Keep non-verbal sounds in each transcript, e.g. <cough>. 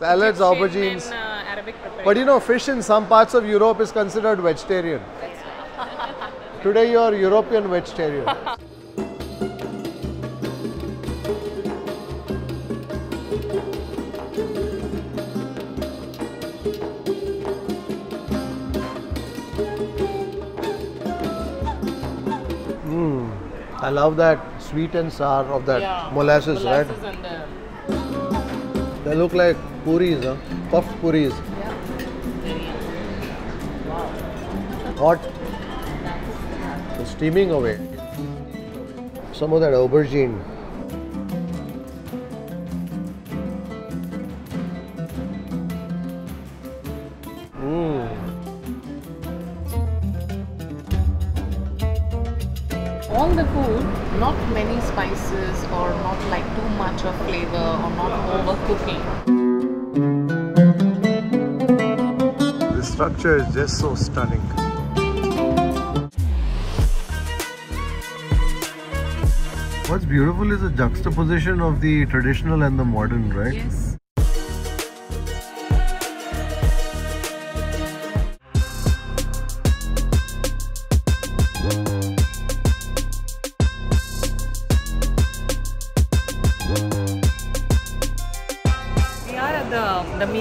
Salads, aubergines. and, uh, Arabic preparation. But you know, fish in some parts of Europe is considered vegetarian. Today you are European vegetarian. <laughs> Mm, I love that sweet and sour of that Yeah, molasses, right? molasses the They look like puris, huh? Puffed puris. Hot. It's steaming away. Some of that aubergine. All the food, not many spices or not like too much of flavor or not overcooking. The structure is just so stunning. What's beautiful is the juxtaposition of the traditional and the modern, right? Yes.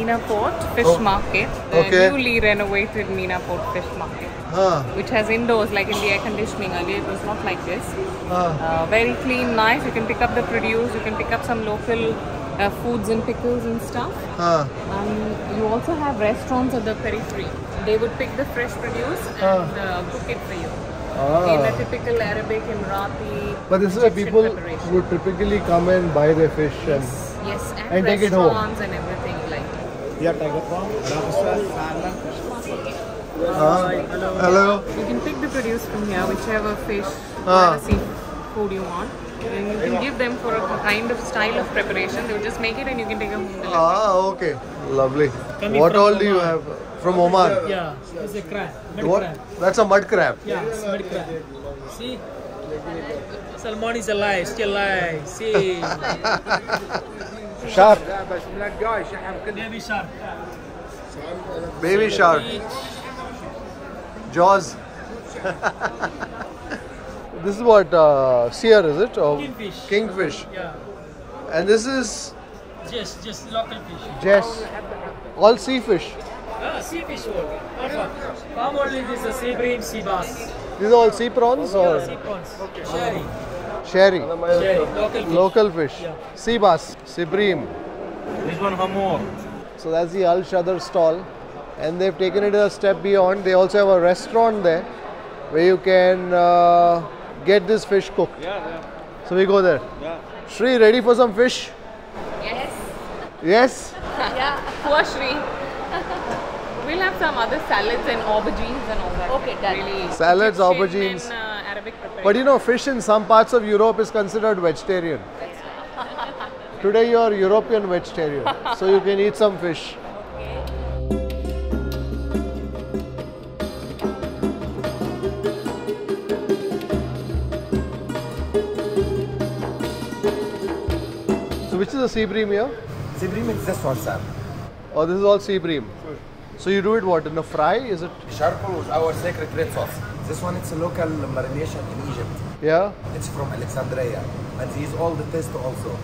Mina Port Fish Oh, Market, the okay. newly renovated Mina Port Fish Market, Huh. which has indoors like in the air conditioning. Earlier it was not like this. Huh. Uh, very clean, nice. You can pick up the produce. You can pick up some local uh, foods and pickles and stuff. Huh. And you also have restaurants at the periphery. They would pick the fresh produce and uh, cook it for you in a Ah. typical Arabic Emirati. But this is where people would typically come and buy their fish and Yes, and, and take it home. and everything. Yeah, tiger prawn, lobster, salmon. Ah. Hello. You can pick the produce from here, whichever fish, Ah. whatever seafood you want. And you can give them for a kind of style of preparation. They will just make it and you can take it home. delivery. Ah, okay. Lovely. Coming what from all do you have from Oman? Yeah, it's a crab. Mud What? crab. That's a mud crab. Yeah, it's mud crab. See? Salmon is alive, still alive. See? <laughs> Shark. Baby shark. Baby shark. Jaws. <laughs> this is what uh, seer is it? Or Kingfish. Kingfish. Yeah, And this is just just local fish. Jess. All sea fish. Ah, sea fish. Alpha. Palm only this is sea bream, sea bass. These are all sea prawns or Sea prawns. Sherry. sherry. Sherry. Local fish. Local fish. Yeah. Sea bass. Sea bream. This one hamour. So that's the Al Shadar stall. And they've taken it a step beyond. They also have a restaurant there where you can uh, get this fish cooked. Yeah, yeah. So we go there. Yeah. Shri, ready for some fish? Yes. Yes? <laughs> Yeah. Poor Shri. <laughs> we'll have some other salads and aubergines and all that. Okay, done. Really Salads, Egyptian aubergines. And, uh, Arabic preparation. But you know, fish in some parts of Europe is considered vegetarian. Today you are European vegetarian. so you can eat some fish. So which is the sea bream here? Sea bream is this one, sir. Or oh, this is all sea bream? So you do it what? In a fry? Is it? Charcoal is our secret red sauce. This one, it's a local marination in Egypt. Yeah? It's from Alexandria. And these all the taste also.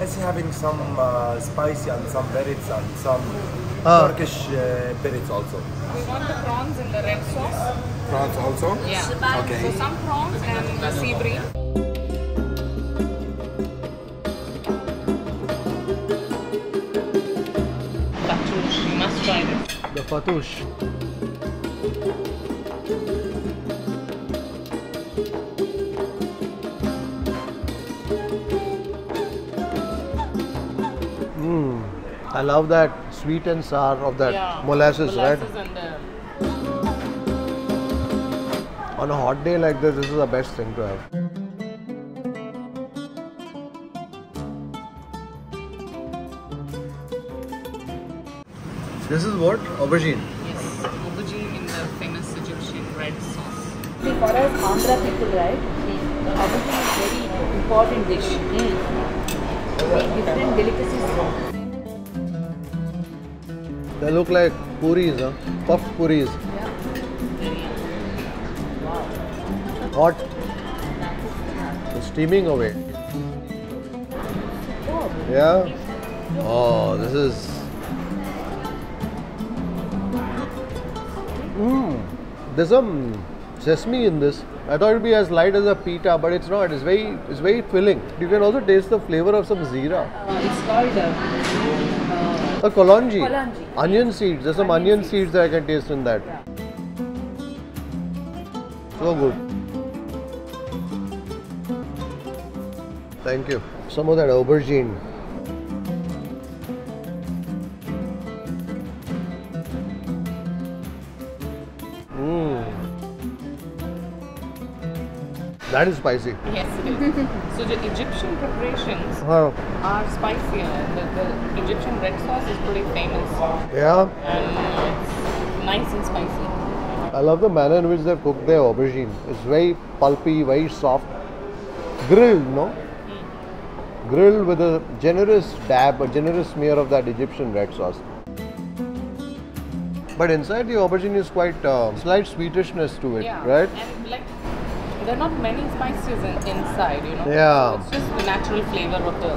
It's having some uh, spicy and some berries and some Ah. Turkish uh, berries also. we want the prawns in the red sauce. Prawns also? Yeah. Okay. So some prawns and the sea bream. Fatouche, you must try this. The fatouche. I love that sweet and sour of that Yeah. molasses, right? Molasses and the On a hot day like this, this is the best thing to have. This is what? Aubergine. yes, aubergine in the famous Egyptian red sauce. See, for us Andhra people, right? Aubergine is very important dish. We different delicacies. They look like puris, huh? Puffed puris. Yeah. Hot. It's steaming away. Yeah. Oh, this is. Mmm. There's some sesame in this. I thought it'd be as light as a pita, but it's not. It's very, it's very filling. You can also taste the flavor of some zira. Uh, it's called uh, A kalonji. Kalonji. Onion seeds. There's some onion, Onion seeds. seeds. that I can taste in that. Yeah. So good. Thank you. Some of that aubergine. That is spicy. Yes, it is. <laughs> so the Egyptian preparations Huh. are spicier. The, the Egyptian red sauce is pretty famous Yeah. and it's nice and spicy. I love the manner in which they cook their aubergine. It's very pulpy, very soft. Grilled, no? Grilled with a generous dab, a generous smear of that Egyptian red sauce. But inside the aubergine is quite uh, slight sweetishness to it, Yeah. right? And like there are not many spices in, inside, you know. Yeah. So it's just the natural flavor of the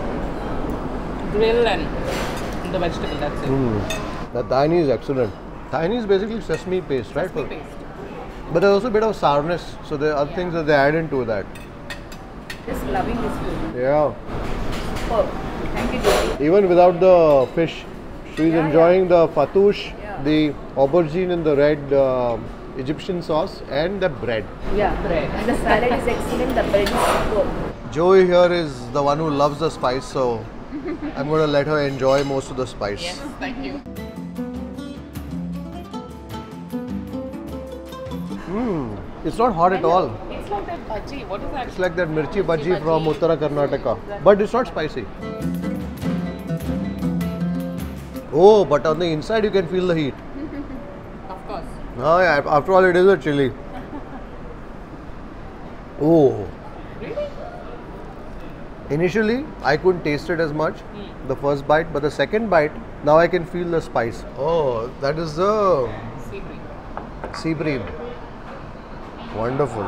grill and the vegetable. That's it. Mm. The tahini is excellent. Tahini is basically sesame paste, right? Sesame paste. But there's also a bit of sourness, so there are Yeah. things that they add into that. just loving this food. Yeah. Superb. Thank you, Jyoti. Even without the fish, she's Yeah, enjoying the fatouche, Yeah. the aubergine in the red uh, Egyptian sauce, and the bread. Yeah, bread. And the salad is excellent. The bread is superb. Joey here is the one who loves the spice, so I'm going to let her enjoy most of the spice. Yes, thank you. Mm, it's not hot at all. It's like that bhaji. What is that? It's like that mirchi bhaji Mirchi from bhaji. Uttara Karnataka, but it's not spicy. Oh, but on the inside you can feel the heat. Of. Oh, yeah, after all, it is a chili. <laughs> Oh, Really? initially I couldn't taste it as much, hmm. the first bite, but the second bite, now I can feel the spice. Oh, that is the Sea breed. sea bream. Wonderful.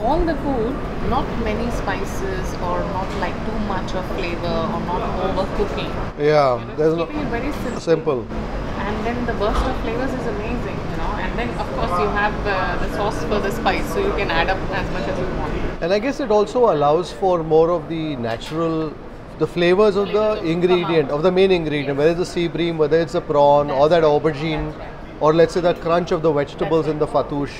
All the food, not many spices or not like too much of flavor or not overcooking. Yeah, You know, there's keeping it very simple. simple. And then the burst of flavors is amazing, you know. And then of course you have uh, the sauce for the spice, so you can add up as much as you want. And I guess it also allows for more of the natural, the flavors of the of- ingredient, of the main ingredient, whether it's the sea bream, whether it's a prawn, or that aubergine, or let's say the crunch of the vegetables in the fatouche.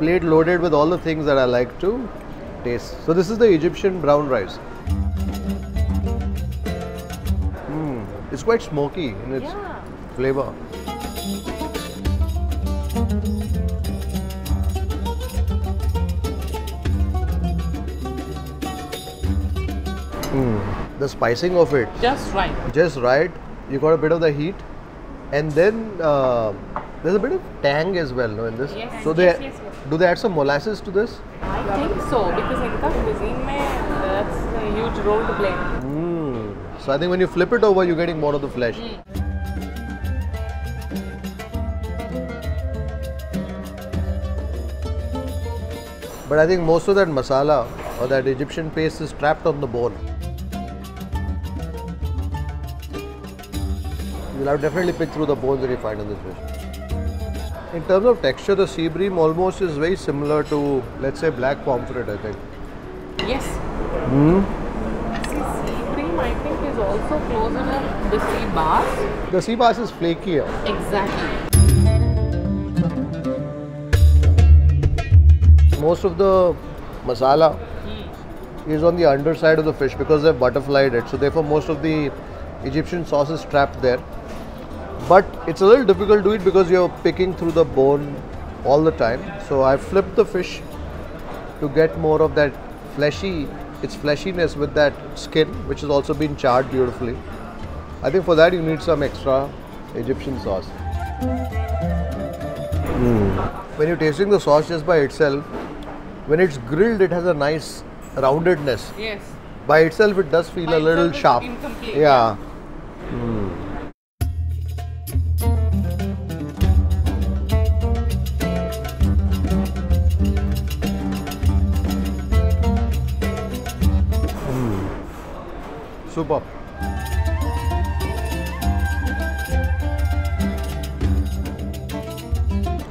Plate loaded with all the things that I like to taste. So this is the Egyptian brown rice. Mm, it's quite smoky in its Yeah. flavor. Mm, the spicing of it Just right. just right. You got a bit of the heat, and then uh, there's a bit of tang as well, no, in this. Yes, So they yes, yes, do they add some molasses to this? I think so because Inca cuisine mein that's a huge role to play. Mm. So I think when you flip it over, you're getting more of the flesh. But I think most of that masala or that Egyptian paste is trapped on the bone. You'll have definitely pick through the bones that you find in this fish. In terms of texture, the sea bream almost is very similar to, let's say, black pomfret, I think. Yes. Hmm. See, sea bream I think is also closer to the sea bass. The sea bass is flakier. Exactly. most of the masala is on the underside of the fish because they've butterflied it. So therefore, most of the Egyptian sauce is trapped there. But it's a little difficult to eat because you're picking through the bone all the time. So I flipped the fish to get more of that fleshy, its fleshiness with that skin, which has also been charred beautifully. I think for that you need some extra Egyptian sauce. Hmm. When you're tasting the sauce just by itself, when it's grilled, it has a nice roundedness. Yes. By itself, it does feel By a little sharp. incomplete. Yeah. Hmm. Super.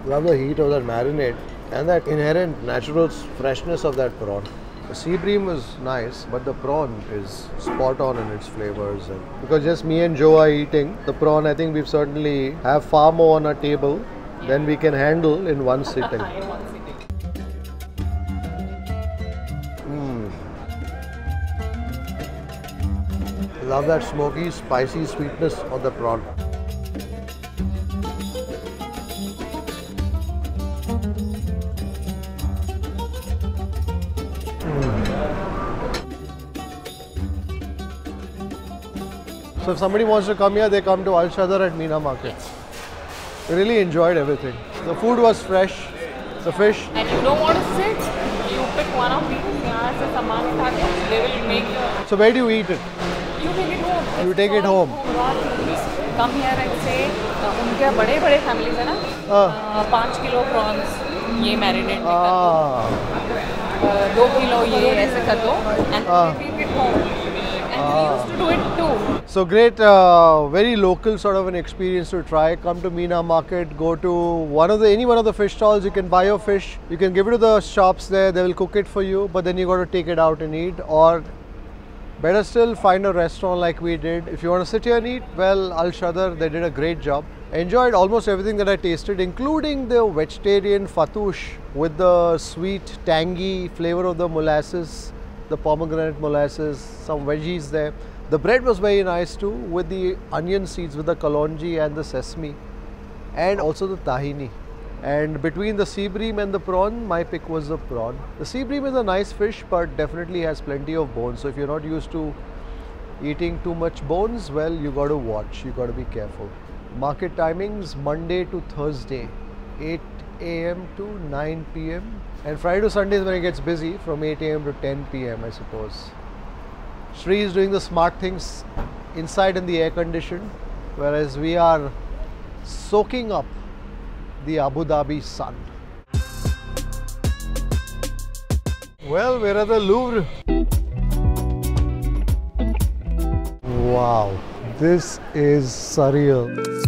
Love the heat of that marinade and that inherent natural freshness of that prawn. The sea bream is nice, but the prawn is spot on in its flavors. And because just me and Joe are eating the prawn, I think we've certainly have far more on our table than we can handle in one sitting. <laughs> In one sitting. love that smoky, spicy sweetness of the prawn. So if somebody wants to come here, they come to Al Shadar at Mina Market. Really enjoyed everything. The food was fresh, the fish. And you don't want to sit, you pick one of these, they will make So where do you eat it? you take it home. You take it Raw- home. raw meals. Come here and say, uh, उनके बड़े बड़े families है ना, हाँ. uh, पाँच kilo prawns ये marinate में कर Ah, दो, uh, दो किलो ये ऐसे कर दो, and हाँ. they take it home. And we used to do it too. So great, uh, very local sort of an experience to try. Come to Meena Market, go to one of the any one of the fish stalls. You can buy your fish. You can give it to the shops there. They will cook it for you, but then you got to take it out and eat. Or better still, find a restaurant like we did. If you want to sit here and eat, well, Al Shadar they did a great job. Enjoyed almost everything that I tasted, including the vegetarian fatoush with the sweet, tangy flavor of the molasses, the pomegranate molasses, some veggies there. The bread was very nice too, with the onion seeds, with the kalonji and the sesame, and also the tahini. And between the sea bream and the prawn, my pick was the prawn. The sea bream is a nice fish, but definitely has plenty of bones. So if you're not used to eating too much bones, well, you got to watch. You got to be careful. Market timings Monday to Thursday, 8 a.m. to 9 p.m. And Friday to Sunday is when it gets busy from 8 a.m. to 10 p.m. I suppose. Sri is doing the smart things inside in the air condition, whereas we are soaking up the Abu Dhabi sun. Well, we're at the Louvre. Wow, this is surreal.